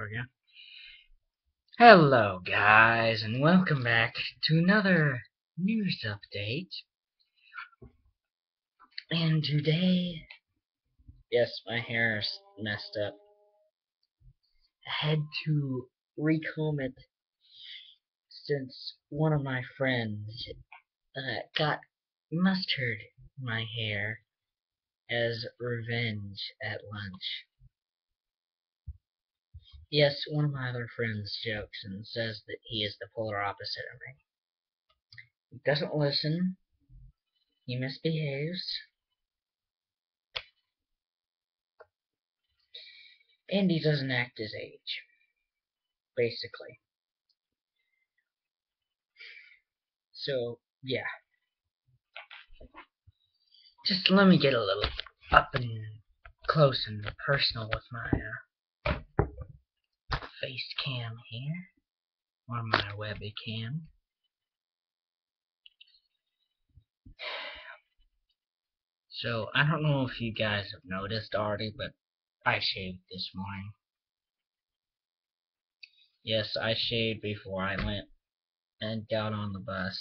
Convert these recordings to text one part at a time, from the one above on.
Okay. Hello, guys, and welcome back to another news update. And today, yes, my hair is messed up. I had to recomb it since one of my friends uh, got mustard in my hair as revenge at lunch. Yes, one of my other friends jokes and says that he is the polar opposite of me. He doesn't listen. He misbehaves. And he doesn't act his age. Basically. So, yeah. Just let me get a little up and close and personal with my uh, face cam here, or my webcam. So, I don't know if you guys have noticed already, but I shaved this morning. Yes, I shaved before I went and got on the bus.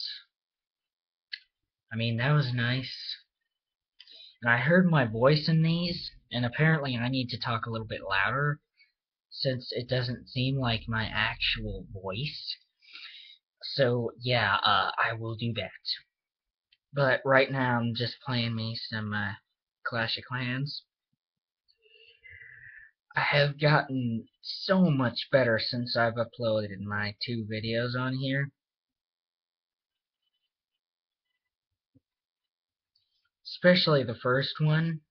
I mean, that was nice. And I heard my voice in these, and apparently I need to talk a little bit louder since it doesn't seem like my actual voice. So yeah, uh, I will do that. But right now I'm just playing me some uh, Clash of Clans. I have gotten so much better since I've uploaded my two videos on here. Especially the first one.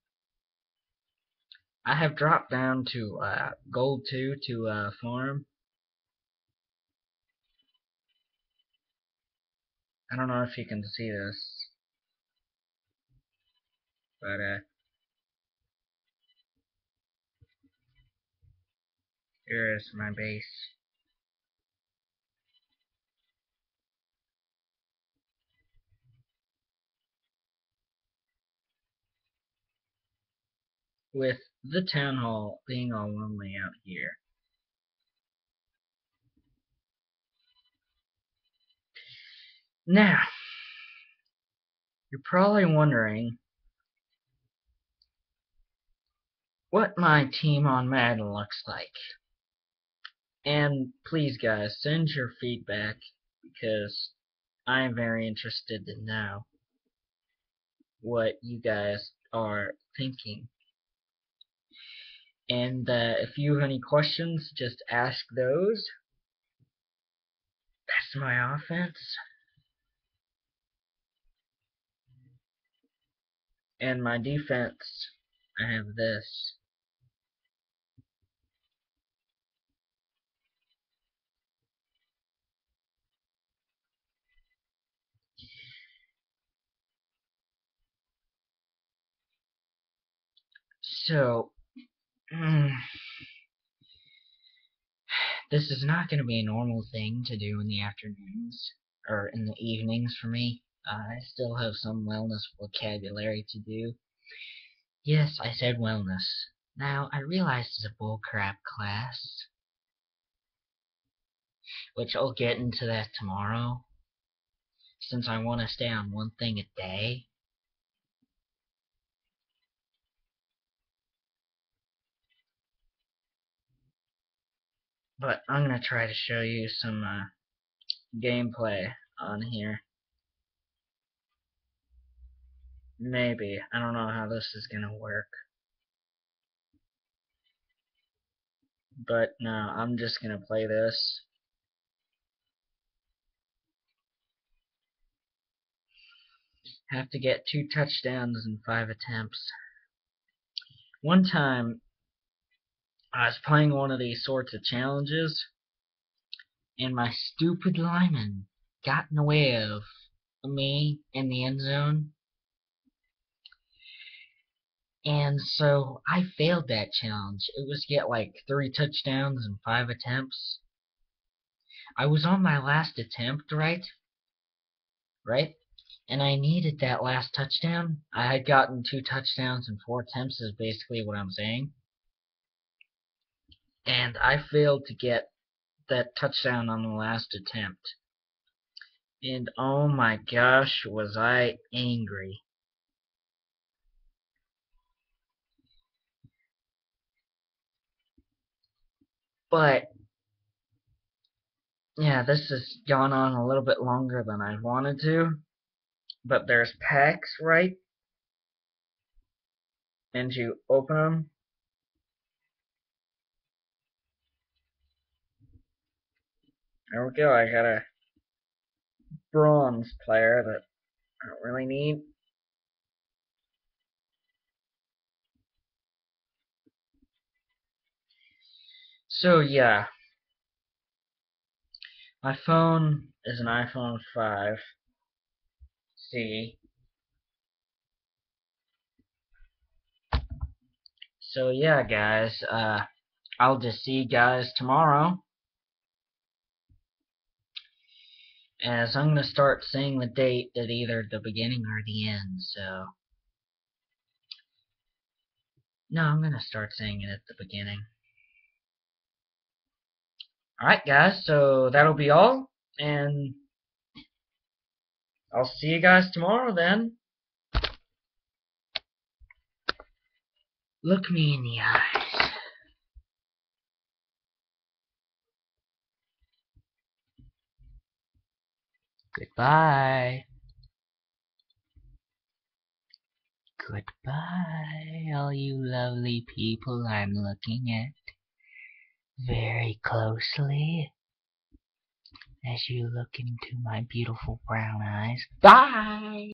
I have dropped down to uh, gold 2 to uh, farm. I don't know if you can see this. But, uh, here is my base. With the town hall being all lonely out here. Now, you're probably wondering what my team on Madden looks like. And please guys, send your feedback because I'm very interested to know what you guys are thinking. And uh, if you have any questions, just ask those. That's my offense. And my defense, I have this. So, Mm. This is not going to be a normal thing to do in the afternoons, or in the evenings for me. Uh, I still have some wellness vocabulary to do. Yes, I said wellness. Now, I realize it's a bullcrap class, which I'll get into that tomorrow, since I want to stay on one thing a day. But I'm gonna try to show you some uh, gameplay on here. Maybe. I don't know how this is gonna work. But no, I'm just gonna play this. Have to get two touchdowns in five attempts. One time, I was playing one of these sorts of challenges, and my stupid lineman got in the way of me in the end zone. And so I failed that challenge. It was get like three touchdowns and five attempts. I was on my last attempt, right? Right? And I needed that last touchdown. I had gotten two touchdowns and four attempts is basically what I'm saying. And I failed to get that touchdown on the last attempt. And oh my gosh, was I angry. But yeah, this has gone on a little bit longer than I wanted to. But there's packs, right? And you open them. There we go, I got a bronze player that I don't really need. So yeah, my phone is an iPhone 5. C. So yeah, guys, uh, I'll just see you guys tomorrow. As I'm going to start saying the date at either the beginning or the end, so... No, I'm going to start saying it at the beginning. Alright guys, so that'll be all, and I'll see you guys tomorrow then. Look me in the eyes. Goodbye. Goodbye, all you lovely people I'm looking at very closely as you look into my beautiful brown eyes. Bye!